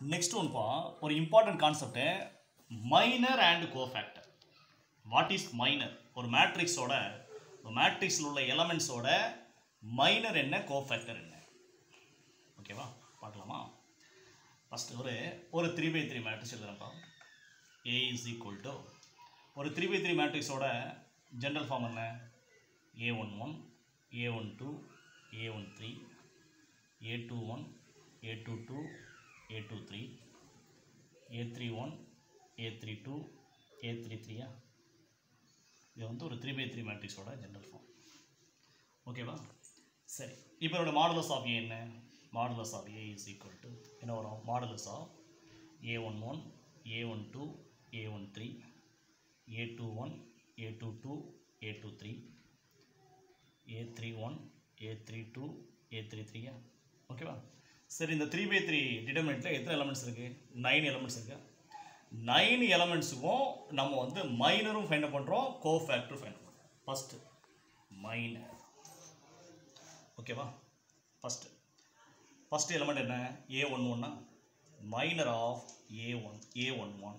Next ஒன்றுப்பா ஒரு important concept minor and cofactor what is minor ஒரு மேட்ரிக்ஸோட ஒரு மேட்ரிக்ஸில் உள்ள எலமெண்ட்ஸோட மைனர் என்ன கோஃபேக்டர் என்ன? ஓகேவா பார்க்கலாமா? ஃபஸ்ட்டு ஒரு ஒரு த்ரீ பை த்ரீ மேட்ரிக்ஸ் எழுதுறப்பா ஏ இஸ் ஈக்குவல் டு ஒரு த்ரீ பை த்ரீ மேட்ரிக்ஸோட ஜென்ரல் ஃபார்ம் என்ன? A one one A one two A one three A two one A two two A two three A three one A three two A three த்ரீயா இது வந்து ஒரு three by three மேட்ரிக்ஸோட general form ஓகேவா சரி. இப்போ என்னோட modulus of A என்ன? Modulus of A is equal to என்ன வரும்? Modulus of A one one A one two A one three A two one A two two A two three A three one A three two A three த்ரீயா ஓகேவா சரி இந்த three by three டிட்டர்மெண்ட்டில் எத்தனை elements இருக்குது nine elements இருக்கு. Nine எலமெண்ட்ஸுக்கும் நம்ம வந்து மைனரும் ஃபைண்ட் பண்ணுறோம் கோ ஃபேக்டரும் ஃபைண்ட் பண்ணுறோம் ஃபஸ்ட்டு மைனர் ஓகேவா ஃபஸ்ட்டு ஃபஸ்ட் எலமெண்ட் என்ன? ஏ ஒன் ஒன்னா minor of A one A one one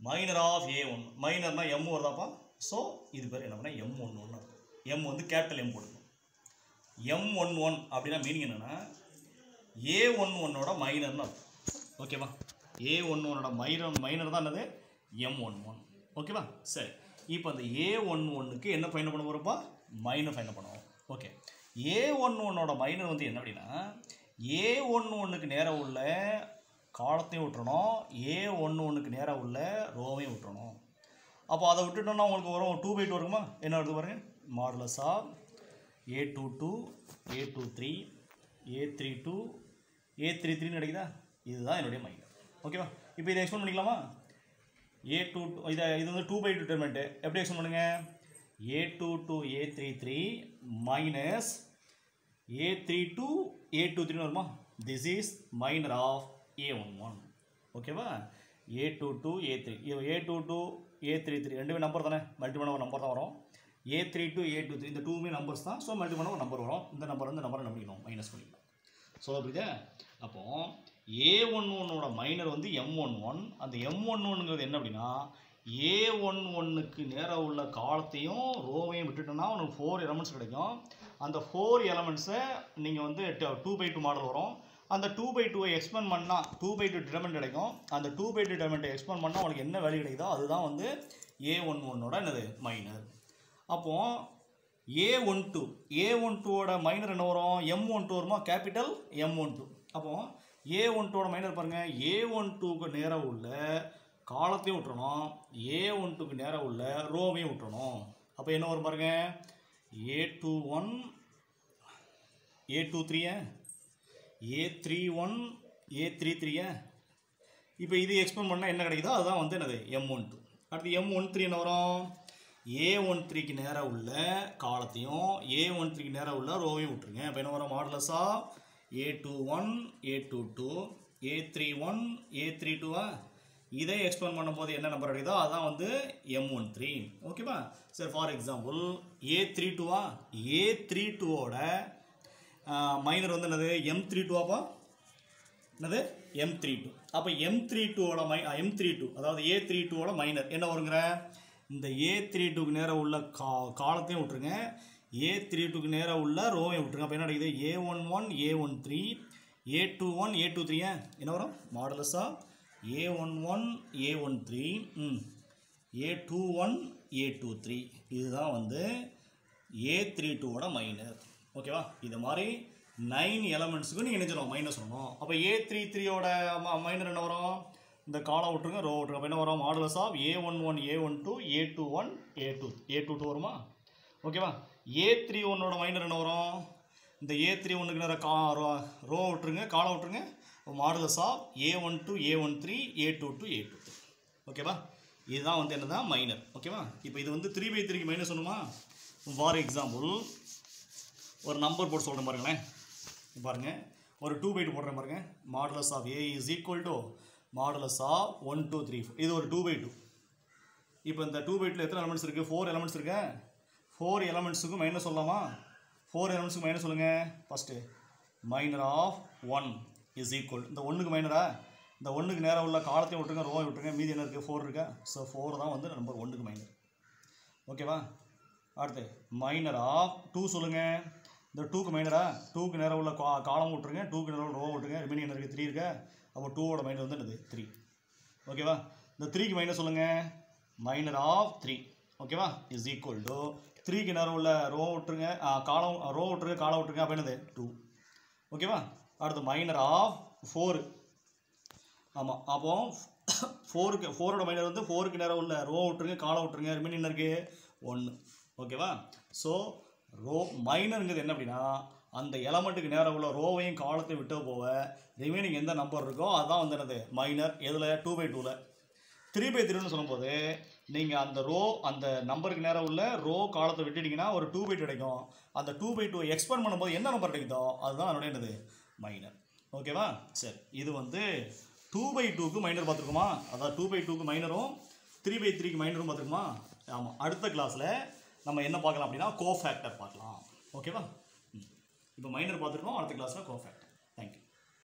minor of A one மைனர்னால் M வருதாப்பா? ஸோ இது பேர் என்ன பண்ண? எம் ஒன் ஒன்று எம் வந்து கேபிட்டல் எம் போட்டுக்கணும். எம் ஒன் ஒன் அப்படின்னா மீனிங் என்னென்னா ஏ ஒன் ஒன்னோட மைனர்னு அர்த்தம். ஓகேவா ஏ ஒன் ஒன்னோட மைனர் மைனர் தான் என்னது? எம் ஒன் ஒன் ஓகேவா சரி. இப்போ அந்த ஏ ஒன் ஒன்றுக்கு என்ன ஃபைண்ட் பண்ண போகிறப்பா மைனர் ஃபைண்ட் பண்ணுவோம். ஓகே ஏ ஒன் ஒன்னோட மைனர் வந்து என்ன அப்படின்னா ஏ ஒன் ஒன்றுக்கு நேராக உள்ள காலத்தையும் விட்டுறணும். ஏ ஒன்று ஒன்றுக்கு நேராக உள்ள ரோவையும் விட்டுறணும். அப்போ அதை விட்டுட்டோம்னா உங்களுக்கு வரும் டூ பை டூ இருக்குமா? என்ன வருது பாருங்கள் modulus of A two two A two three A three two A three த்ரீன்னு கிடைக்குதா இதுதான் என்னுடைய மைனர் ஓகேவா இப்போ இதை எக்ஸ்பிளைன் பண்ணிக்கலாமா? ஏ டூ இதை இது வந்து டூ பை டூ டெர்மெண்ட்டு எப்படி எக்ஸ்பிளைன் பண்ணுங்கள் A two two A three three minus A three two A two த்ரீன்னு வருமா? This is minor of A one one ஓகேவா A two two A three A two two A three three ரெண்டுமே number தானே? Multiple number number தான் வரும். A three two A two three இந்த டூமே numbers தான். ஸோ மல்டி பண்ண ஒரு நம்பர் வரும். இந்த நம்பர் வந்து நம்பரை நம்பிக்கணும். மைனஸ் பண்ணிக்கலாம். ஸோ அப்படிதா அப்போ ஏ ஒன் ஒன்னோட மைனர் வந்து எம் ஒன் ஒன் அந்த எம் ஒன் ஒன்னுங்கிறது என்ன அப்படின்னா ஏ ஒன் ஒன்னுக்கு நேராக உள்ள காலத்தையும் ரோவையும் விட்டுட்டோம்னா உனக்கு ஃபோர் எலமெண்ட்ஸ் கிடைக்கும். அந்த ஃபோர் எலமெண்ட்ஸை நீங்கள் வந்து டூ பை டூ மாடல் வரும். அந்த டூ பை டூவை எக்ஸ்பெண்ட் பண்ணால் டூ பை டூ டிடர்மெண்ட் கிடைக்கும். அந்த டூ பை டூ டிடர்மெண்ட்டை எக்ஸ்பெண்ட் பண்ணால் உங்களுக்கு என்ன வேல்யூ கிடைக்குதோ அதுதான் வந்து ஏ ஒன் ஒன்னோட என்னது? மைனர் அப்போது A one two A one டூவோட மைனர் என்ன வரும்? எம் ஒன் டூ வருமா? கேபிட்டல் எம் ஒன் டூ அப்போ ஏ ஒன் டூவோட மைனர் பாருங்கள் ஏ ஒன் டூக்கு நேராக உள்ள காலத்தையும் விட்டுறணும். ஏ ஒன் டூக்கு நேராக உள்ள ரோவையும் விட்டுறணும். அப்போ என்ன வரும் பாருங்கள் A two one A two த்ரீயா A? Three one A three த்ரீயா இப்போ இது எக்ஸ்பிளைன் பண்ணால் என்ன கிடைக்குதோ அதுதான் வந்து என்னது? எம் ஒன் டூ அடுத்து எம் ஒன் த்ரீ என்ன வரும்? ஏ ஒன் த்ரீக்கு நேராக உள்ள காலத்தையும் ஏ ஒன் த்ரீக்கு நேராக உள்ள ரோவையும் விட்டுருங்க. இப்போ என்ன வரும்? மாடலஸா A two one A two two A three one A three டூவா இதை எக்ஸ்பிளைன் பண்ணும்போது என்ன நம்பர் கிடைக்குதோ அதான் வந்து எம் ஒன் த்ரீ ஓகேவா சரி ஃபார் எக்ஸாம்பிள் ஏ த்ரீ டூவா ஏ த்ரீ டூவோட மைனர் வந்து என்னது? எம் த்ரீ டூவாப்பா என்னது? எம் த்ரீ டூ அப்போ எம் த்ரீ டூவோட மை எம் த்ரீ டூ அதாவது ஏ த்ரீ டூவோட மைனர் என்ன வருங்கிற? இந்த ஏ த்ரீ டூக்கு நேராக உள்ள கா காலத்தையும் விட்டுருங்க. ஏ த்ரீ டூக்கு நேராக உள்ள ரோவையும் விட்டுருங்க. அப்போ என்ன நடக்குது? A one one A one three A two one A two three என்ன வரும்? மாடலஸாக A one one A one three ம். A two one A two three இதுதான் வந்து ஏ த்ரீ டூவோட மைனர் ஓகேவா இது மாதிரி நைன் எலமெண்ட்ஸுக்கு நீங்கள் நினைச்சிடும் மைனஸ் வரணும் அப்போ ஏ த்ரீ த்ரீயோட மைனர் என்ன வரும்? இந்த காலம் விட்டுருங்க ரோ விட்டுருங்க. அப்போ என்ன வரும்? Modulus of A one one A one two A two one A two A two two வருமா? ஓகேவா ஏ த்ரீ ஒன்னோட மைனர் என்ன வரும்? இந்த ஏ த்ரீ ஒன்றுக்கு நேரம் கா ரோ ரோ விட்டுருங்க காலம் விட்டுருங்க. Modulus of A one two A one three A two two A two three ஓகேவா இதுதான் வந்து என்னதான் மைனர் ஓகேவா இப்போ இது வந்து த்ரீ பை த்ரீக்கு மைனஸ் சொன்னுமா ஃபார் எக்ஸாம்பிள் ஒரு நம்பர் போட்டு சொல்கிறேன் பாருங்களேன். பாருங்கள் ஒரு டூ பை டூ போடுறேன் பாருங்கள் modulus of A is equal to modulus of one two three இது ஒரு டூ பை டூ இப்போ இந்த டூ பை டூ எத்தனை எலமெண்ட்ஸ் இருக்குது ஃபோர் எலமெண்ட்ஸ் இருக்கு? ஃபோர் எலமெண்ட்ஸுக்கு மைனஸ் சொல்லலாமா? ஃபோர் எலமெண்ட்ஸுக்கு மைனஸ் சொல்லுங்கள் first minor of one is equal இந்த ஒன்றுக்கு மைனரா இந்த ஒன்றுக்கு நேரம் உள்ள காலத்தையும் விட்டுருங்க ரோவை விட்டுருங்க. மீதி என்ன இருக்குது ஃபோர் இருக்கா? ஸோ ஃபோர் தான் வந்து நம்பர் ஒன்றுக்கு மைனர் ஓகேவா அடுத்து மைனர் ஆஃப் டூ சொல்லுங்கள் இந்த டூக்கு மைனரா? டூக்கு நேரம் உள்ள கா காலம் விட்ருங்க டூக்கு நேரம் உள்ள ரோ விட்ருங்க ரிமைனிங் என்ன இருக்குது த்ரீ இருக்கா? அப்போ டூவோட மைனர் வந்து என்னது? த்ரீ ஓகேவா இந்த த்ரீக்கு மைனர் சொல்லுங்கள் மைனர் ஆஃப் த்ரீ ஓகேவா இஸ் ஈக்குவல் டு த்ரீக்கு நேரம் உள்ள ரோ விட்ருங்க காலம் ரோ விட்ருங்க காலம் விட்ருங்க அப்போ என்னது? டூ ஓகேவா அடுத்து மைனர் ஆஃப் ஃபோரு ஆமாம் அப்போ ஃபோருக்கு ஃபோரோட மைனர் வந்து ஃபோருக்கு நேரம் உள்ள ரோ விட்ருங்க காலம் விட்ருங்க ரிமைனிங் என்ன இருக்குது ஒன்று ஓகேவா ஸோ ரோ மைனருங்கிறது என்ன அப்படின்னா அந்த எலமெண்ட்டுக்கு நேரம் உள்ள ரோவையும் காலத்தையும் விட்டு போக ரிமைனிங் எந்த நம்பர் இருக்கோ அதுதான் வந்து என்னது? மைனர் எதில்? டூ பை டூவில் த்ரீ பை த்ரீன்னு சொல்லும்போது நீங்கள் அந்த ரோ அந்த நம்பருக்கு நேரம் உள்ள ரோ காலத்தை விட்டுட்டீங்கன்னா ஒரு டூ பை கிடைக்கும். அந்த டூ பை டூ எக்ஸ்பேண்ட் பண்ணும்போது என்ன நம்பர் கிடைக்குதோ அதுதான் அதனுடைய என்னது? மைனர் ஓகேவா சரி. இது வந்து டூ பை டூக்கு மைனர் பார்த்துருக்குமா? அதாவது டூ பை டூக்கு மைனரும் த்ரீ பை த்ரீக்கு மைனரும் பார்த்துருக்குமா? ஆமாம் அடுத்த கிளாஸில் நம்ம என்ன பார்க்கலாம் அப்படின்னா கோ ஃபேக்டர் பார்க்கலாம் ஓகேவா இப்போ மைனர் பார்த்துருக்கோம் அடுத்த கிளாஸில் கோஃபேக்டர்